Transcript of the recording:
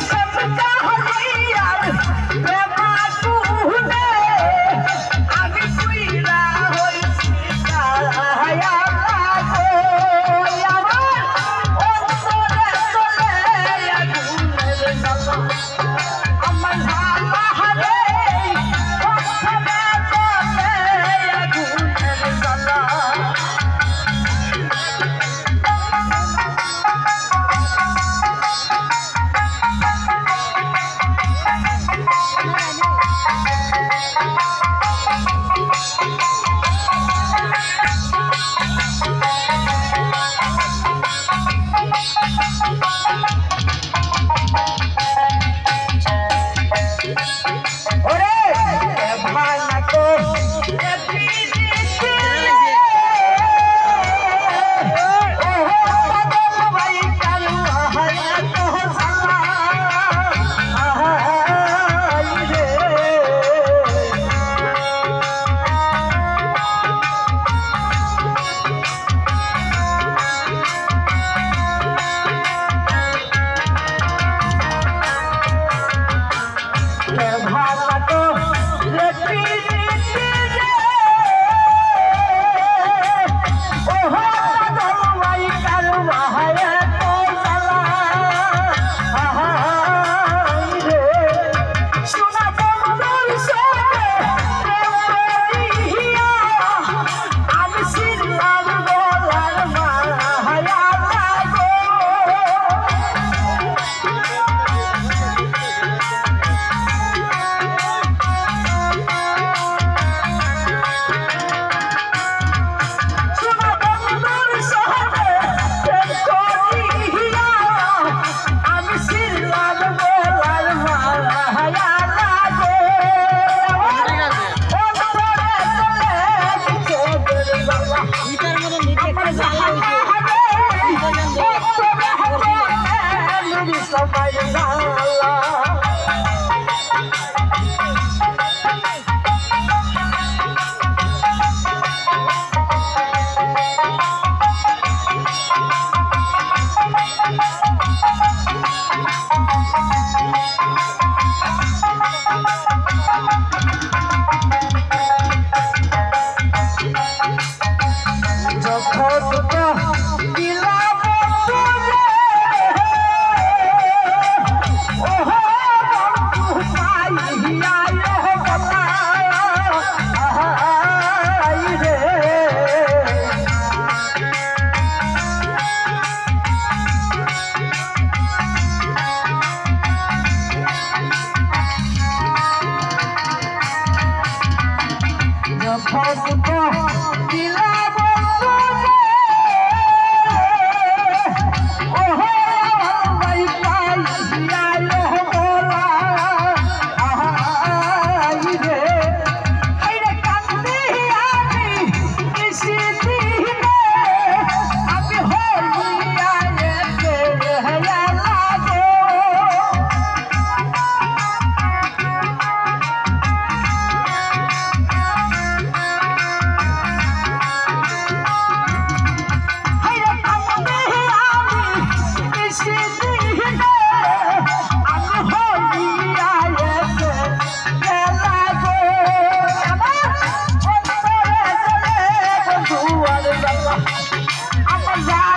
सब का है यार। Oh, oh, oh, I'm Allah.